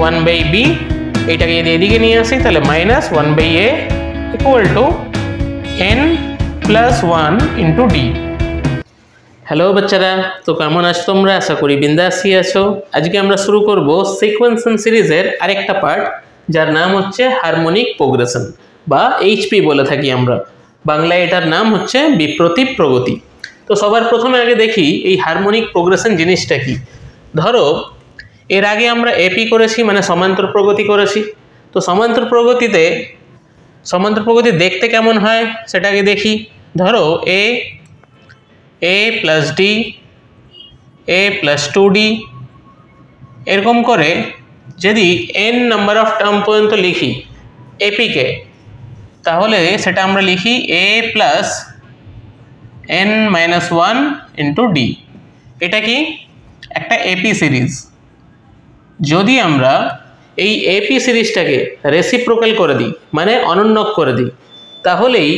One by B এটাকে যদি এদিকে নিয়ে আসি, তাহলে minus one by a equal to n plus one into d hello বাচ্চারা, তো কেমন আছো তোমরা? আশা করি বিন্দাসই আছো। আজকে আমরা শুরু করব সিকোয়েন্সন সিরিজের আরেকটা পার্ট যার নাম হচ্ছে হারমোনিক প্রোগ্রেশন বা এইচপি বলে থাকি আমরা। বাংলায় এটার নাম হচ্ছে বিপ্রতীপ প্রগতি। তো সবার প্রথমে আগে দেখি এই হারমোনিক প্রোগ্রেশন জিনিসটা কি। ধরো এর আগে আমরা এপি করেছি মানে সমান্তর প্রগতি করেছি। তো সমান্তর প্রগতিতে, সমান্তর প্রগতি দেখতে কেমন হয় সেটাকে দেখি। ধরো a a plus d a plus two d এরকম করে যদি এন নাম্বার অফ টার্ম পর্যন্ত লিখি এপিকে তাহলে সেটা আমরা লিখি a plus n minus one into d এটা কি? একটা এপি সিরিজ যদি আমরা এই এপি সিরিজটাকে রেসিপ্রোকাল করে দিই মানে অনন্যক করে দিই, তাহলেই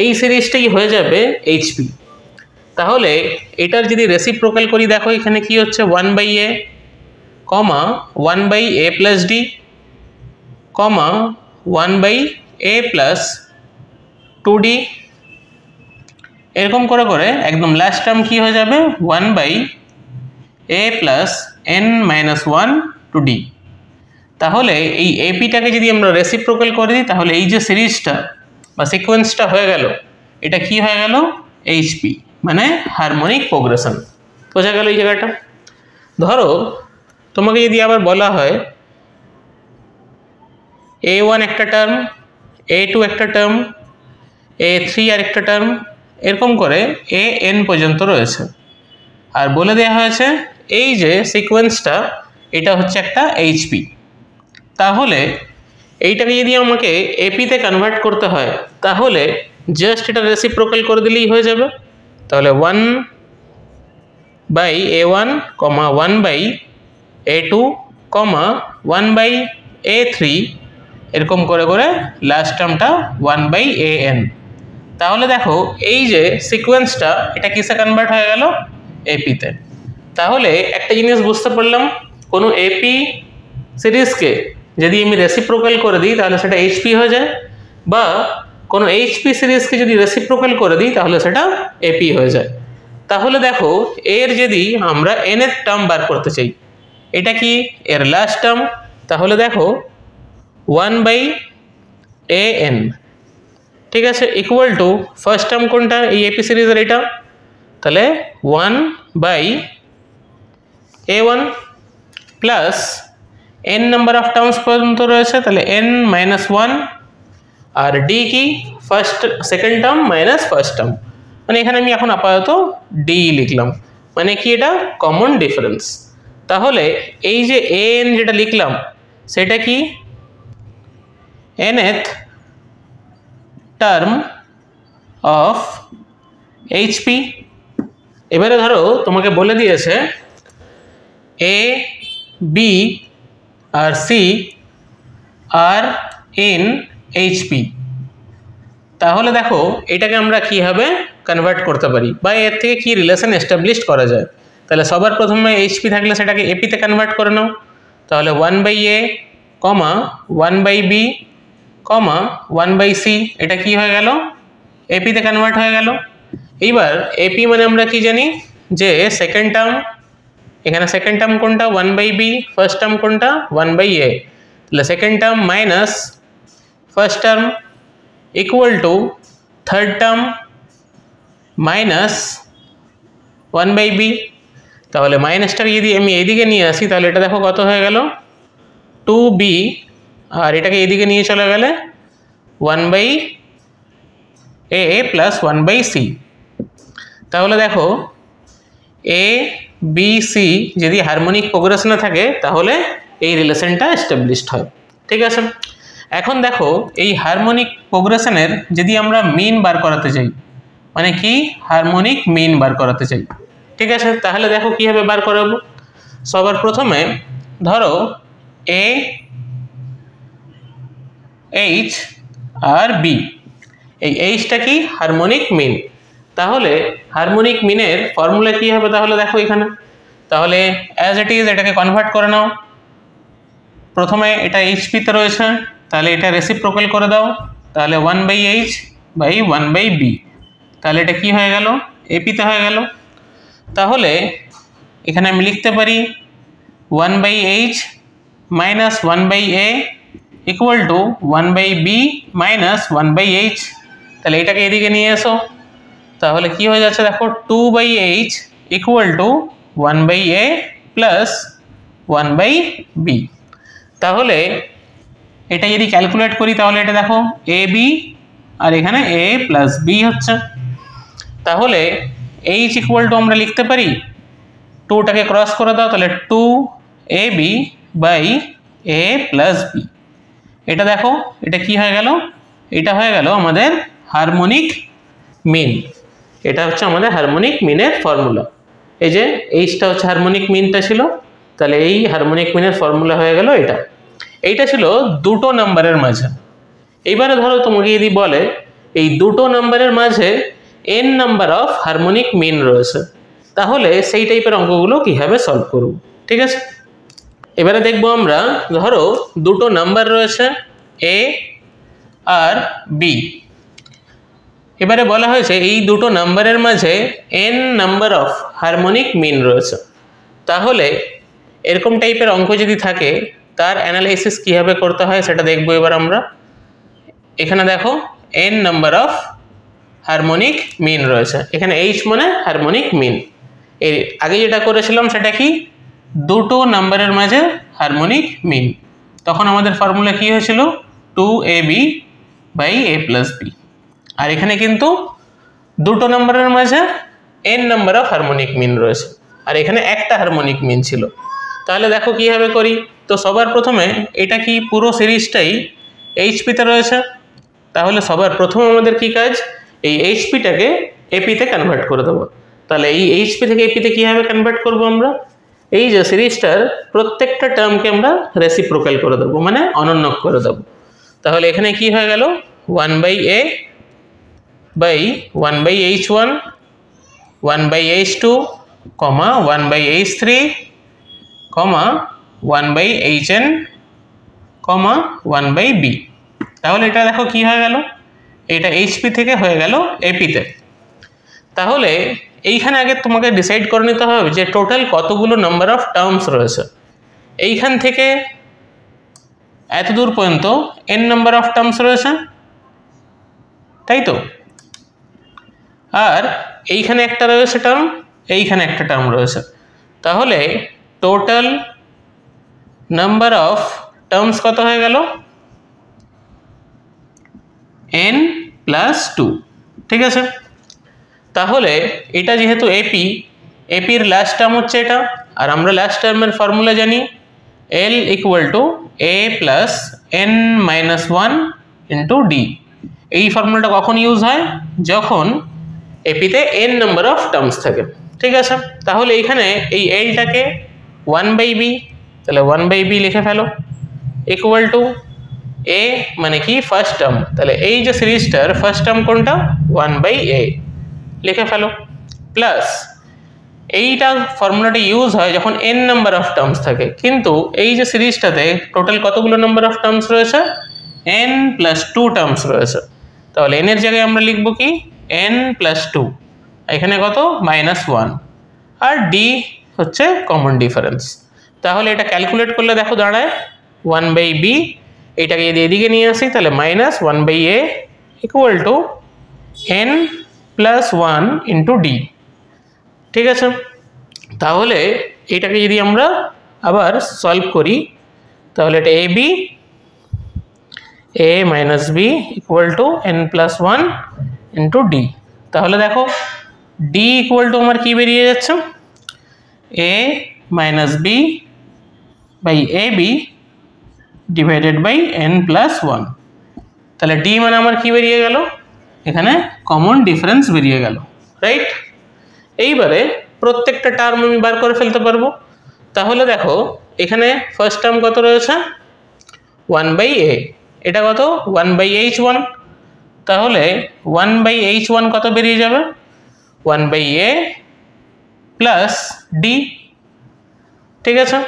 এই সিরিজটাই হয়ে যাবে এইচপি তাহলে এটার যদি রেসিপ্রোকাল করি, দেখো এখানে কি হচ্ছে? One by a comma one by a plus d comma one by a plus two d এরকম করে করে একদম লাস্ট টার্ম কী হয়ে যাবে? One by a plus n minus one two d তাহলে এই এপিটাকে যদি আমরা রেসিপ্রোকাল করে দিই, তাহলে এই যে সিরিজটা বা সিকোয়েন্সটা হয়ে গেল, এটা কি হয়ে গেল? এইচপি মানে হারমোনিক প্রোগ্রেশন বোঝা গেল এই জায়গাটা? ধরো, তোমাকে যদি আবার বলা হয় এ ওয়ান একটা টার্ম এ টু একটা টার্ম এ থ্রি আর একটা টার্ম এরকম করে এ এন পর্যন্ত রয়েছে। আর বলে দেওয়া হয়েছে, এই যে সিকোয়েন্সটা এটা হচ্ছে একটা এইচপি তাহলে এইটাকে যদি আমাকে এপিতে কনভার্ট করতে হয়, তাহলে জাস্ট এটা রেসিপ্রোকাল করে দিলেই হয়ে যাবে। তাহলে one by A one comma one by A two comma one by A three এরকম করে করে লাস্ট টার্মটা ওয়ান বাই এ এন তাহলে দেখো, এই যে সিকোয়েন্সটা এটা কিসে কনভার্ট হয়ে গেল? এপিতে তাহলে একটা জিনিস বুঝতে পারলাম কোনো এপি সিরিজকে যদি আমি রেসিপ্রোকাল করে দিই, তাহলে সেটা এইচপি হয়ে যায়। বা কোনো এইচপি সিরিজকে যদি রেসিপ্রোকাল করে দিই, তাহলে সেটা এপি হয়ে যায়। তাহলে দেখো, এর যদি আমরা এন এর টার্ম বার করতে চাই, এটা কি? এর লাস্ট টার্ম তাহলে দেখো ওয়ান বাই এ এন ঠিক আছে? ইকুয়াল টু ফার্স্ট টার্ম কোনটা? এই এপি সিরিজের এটা। তাহলে one by a one plus n number of terms পর্যন্ত রয়েছে, তাহলে এন মাইনাস ওয়ান আর ডি কি? First second term minus first term মানে এখানে আমি এখন আপাতত ডি লিখলাম। মানে কি এটা? কমন ডিফারেন্স তাহলে এই যে এন যেটা লিখলাম, সেটা কি? nth টার্ম অফ এইচপি এবারে ধরো তোমাকে বলে দিয়েছে এ বি আর সি আর ইন এইচপি তাহলে দেখো, এটাকে আমরা কীভাবে কনভার্ট করতে পারি? বা এর থেকে কী রিলেশন এস্টাবলিশ করা যায়? তাহলে সবার প্রথমে এইচপি থাকলে সেটাকে এপিতে কনভার্ট করে নাও। তাহলে one by a comma one by b comma one by c এটা কি হয়ে গেল? এপিতে কনভার্ট হয়ে গেল। এইবার এপি মানে আমরা কি জানি? যে সেকেন্ড টার্ম এখানে সেকেন্ড টার্ম কোনটা one by B first term কোনটা ওয়ান বাই এ তাহলে second term minus first term equal to third term minus one by B তাহলে মাইনাসটাকে যদি আমি এইদিকে নিয়ে আসি তাহলে এটা দেখো কত হয়ে গেল টু বি আর এটাকে এদিকে নিয়ে চলে গেলে one by A plus one by C তাহলে দেখো এ বি সি যদি হারমোনিক প্রোগ্রেশনে থাকে, তাহলে এই রিলেশনটা এস্টাবলিশড হয়। ঠিক আছে? এখন দেখো, এই হারমোনিক প্রোগ্রেশনের যদি আমরা মিন বার করাতে চাই মানে কি? হারমোনিক মিন বার করাতে চাই। ঠিক আছে? তাহলে দেখো কীভাবে বার করাবো? সবার প্রথমে ধরো এ এইচ আর বি এই এইচটা কি? হারমোনিক মিন তাহলে হারমোনিক মিনের ফর্মুলা কী হবে তাহলে দেখো এখানে। তাহলে অ্যাজ ইট ইজ এটাকে কনভার্ট করে নাও। প্রথমে এটা এইচপিতে রয়েছে, তাহলে এটা রেসিপ্রোকাল করে দাও। তাহলে one by H by one by B তাহলে এটা কি হয়ে গেল? এপিতে হয়ে গেল। তাহলে এখানে আমি লিখতে পারি one by H minus one by A equal to one by B minus one by H তাহলে এটাকে এদিকে নিয়ে এসো। তাহলে কি হয়ে যাচ্ছে দেখো two by H equal to one by A plus one by B তাহলে এটা যদি ক্যালকুলেট করি তাহলে এটা দেখো এ বি আর এখানে এ প্লাস বি হচ্ছে। তাহলে এইচ ইকুয়াল টু আমরা লিখতে পারি টুটাকে ক্রস করে দাও, তাহলে two A B by A plus B এটা দেখো, এটা কি হয়ে গেল? এটা হয়ে গেল আমাদের হারমোনিক মিন এটা হচ্ছে আমাদের হারমোনিক মিনের ফর্মুলা এই যে এইচটা হচ্ছে হারমোনিক মিনটা ছিল, তাহলে এই হারমোনিক মিনের ফর্মুলা হয়ে গেল এটা। এইটা ছিল দুটো নাম্বারের মাঝে। এইবারে ধরো তোমাকে যদি বলে, এই দুটো নাম্বারের মাঝে N number of harmonic mean রয়েছে, তাহলে সেই টাইপের অঙ্কগুলো কীভাবে সলভ করব? ঠিক আছে? এবারে দেখব আমরা, ধরো দুটো নাম্বার রয়েছে এ আর বি এবারে বলা হয়েছে, এই দুটো নাম্বারের মাঝে N number of harmonic mean রয়েছে। তাহলে এরকম টাইপের অঙ্ক যদি থাকে, তার অ্যানালাইসিস কীভাবে করতে হয় সেটা দেখব এবার আমরা। এখানে দেখো N number of harmonic mean রয়েছে। এখানে এইচ মানে হারমোনিক মিন এর আগে যেটা করেছিলাম সেটা কি? দুটো নাম্বারের মাঝে হারমোনিক মিন তখন আমাদের ফর্মুলা কি হয়েছিল? Two A B by A plus B আর এখানে কিন্তু দুটো নম্বরের মাঝে N number of harmonic mean রয়েছে। আর এখানে একটা হারমোনিক মিন ছিল। তাহলে দেখো কীভাবে করি? তো সবার প্রথমে এটা কি পুরো সিরিজটাই এইচপিতে রয়েছে? তাহলে সবার প্রথম আমাদের কি কাজ? এই এইচপিটাকে এপিতে কনভার্ট করে দেবো। তাহলে এই এইচপি থেকে এপিতে কীভাবে কনভার্ট করব আমরা? এই যে সিরিজটার প্রত্যেকটা টার্মকে আমরা রেসিপ্রোকাল করে দেবো মানে অনন্যক করে দেবো। তাহলে এখানে কি হয়ে গেল? One by A one one by H two comma one by H three comma one by H N comma one by B তাহলে এটা দেখো কি হয়ে গেল? এটা এইচপি থেকে হয়ে গেল এপিতে তাহলে এইখানে আগে তোমাকে ডিসাইড করে নিতে হবে যে টোটাল কতগুলো নাম্বার অফ টার্মস রয়েছে। এইখান থেকে এত দূর পর্যন্ত এন নাম্বার অফ টার্মস রয়েছে। তাই তো? আর এইখানে একটা রয়েছে টার্ম এইখানে একটা টার্ম রয়েছে। তাহলে টোটাল নাম্বার অফ টার্মস কত হয়ে গেল? এন প্লাস টু ঠিক আছে? তাহলে এটা যেহেতু এপি এপির লাস্ট টার্ম হচ্ছে এটা, আর আমরা লাস্ট টার্মের ফর্মুলা জানি L equal to A plus N minus one into D এই ফর্মুলাটা কখন ইউজ হয়? যখন এপিতে এন নাম্বার অফ টার্মস থাকে। ঠিক আছে? তাহলে এইখানে এই এলটাকে ওয়ান বাই বি তাহলে ওয়ান বাই বি লিখে ফেলো। ইকুয়াল টু এ মানে কি? ফার্স্ট টার্ম তাহলে এই যে সিরিজটার ফার্স্ট টার্ম কোনটা? ওয়ান বাই এ লিখে ফেলো। প্লাস এইটা ফর্মুলাটা ইউজ হয় যখন এন নাম্বার অফ টার্মস থাকে। কিন্তু এই যে সিরিজটাতে টোটাল কতগুলো নাম্বার অফ টার্মস রয়েছে? এন প্লাস টু টার্মস রয়েছে। তাহলে এনের জায়গায় আমরা লিখব কি? এন প্লাস টু এখানে কত? মাইনাস ওয়ান আর ডি হচ্ছে কমন ডিফারেন্স তাহলে এটা ক্যালকুলেট করলে দেখো দাঁড়ায় ওয়ান বাই বি এটাকে যদি এদিকে নিয়ে আসি, তাহলে minus one by A equal to N plus one into D ঠিক আছে? তাহলে এটাকে যদি আমরা আবার সলভ করি, তাহলে এটা A B A minus B equal to N plus one into D তাহলে দেখো ডি ইকুয়াল টু আমার কী বেরিয়ে যাচ্ছে? A minus B by A B divided by N plus one তাহলে ডি মানে আমার কী বেরিয়ে গেল? এখানে কমন ডিফারেন্স বেরিয়ে গেল রাইট এইবারে প্রত্যেকটা টার্ম আমি বার করে ফেলতে পারব। তাহলে দেখো, এখানে ফার্স্ট টার্ম কত রয়েছে? ওয়ান বাই এ এটা কত? ওয়ান বাই এইচ ওয়ান তাহলে ওয়ান বাই এইচ ওয়ান কত বেরিয়ে যাবে? One by A plus D ঠিক আছে?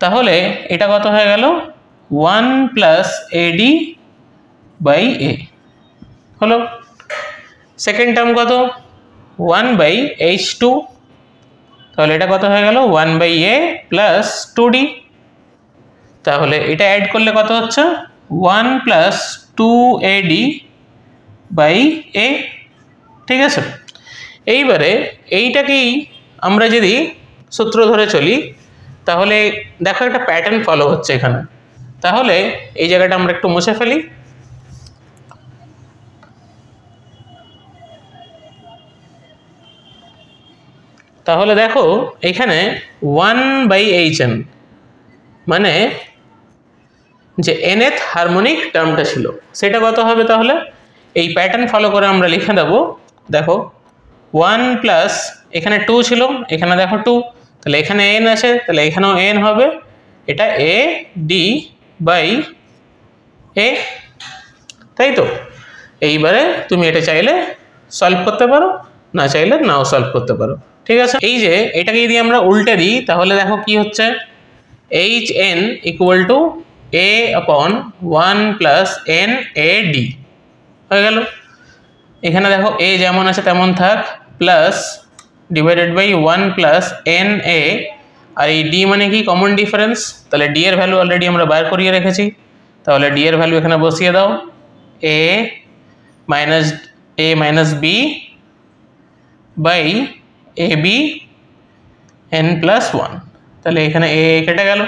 তাহলে এটা কত হয়ে গেল? One plus A D by A হলো? সেকেন্ড টার্ম কত? ওয়ান বাই এইচ টু তাহলে এটা কত হয়ে গেল? One by A plus two D তাহলে এটা অ্যাড করলে কত হচ্ছে? One plus two A D by A ঠিক আছে? এইবারে এইটাকেই আমরা যদি সূত্র ধরে চলি, তাহলে দেখো একটা প্যাটার্ন ফলো হচ্ছে এখানে। তাহলে এই জায়গাটা আমরা একটু মুছে ফেলি। তাহলে দেখো এখানে ওয়ান বাই এইচ এন মানে যে এনএথ হারমোনিক টার্মটা ছিল। সেটা কত হবে তাহলে? এই প্যাটার্ন ফলো করে আমরা লিখে দেবো, দেখো ওয়ান প্লাস এখানে টু ছিল, এখানে দেখো টু তাহলে এখানে এন আছে, তাহলে এখানেও এন হবে। এটা এ ডি বাই এ তাই তো? এইবারে তুমি এটা চাইলে সলভ করতে পারো, না চাইলে নাও সলভ করতে পারো। ঠিক আছে? এই যে এটাকে যদি আমরা উল্টে দিই, তাহলে দেখো কি হচ্ছে? H N equal to A upon one plus N A D হয়ে গেল। এখানে দেখো এ যেমন আছে তেমন থাক plus divided by one plus N A আর এই ডি মানে কি? কমন ডিফারেন্স তাহলে ডি এর ভ্যালু অলরেডি আমরা বার করিয়ে রেখেছি। তাহলে ডি এর ভ্যালু এখানে বসিয়ে দাও। A minus A minus B by A B N plus one তাহলে এখানে এ কেটে গেল।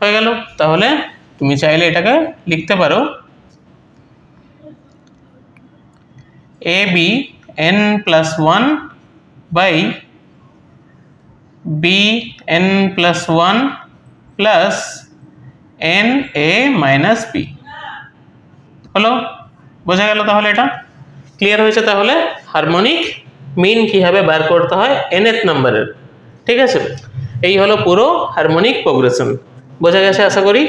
হয়ে গেল। তাহলে তুমি চাইলে এটাকে লিখতে পারো। A B N plus one by B N plus one plus N A minus B হলো? বোঝা গেল তাহলে এটা? ক্লিয়ার হয়েছে তাহলে? হারমোনিক মিন কীভাবে বার করতে হয়? এনএথ নাম্বারের ঠিক আছে? এই হলো পুরো হারমোনিক প্রোগ্রেশন বোঝা গেছে আশা করি?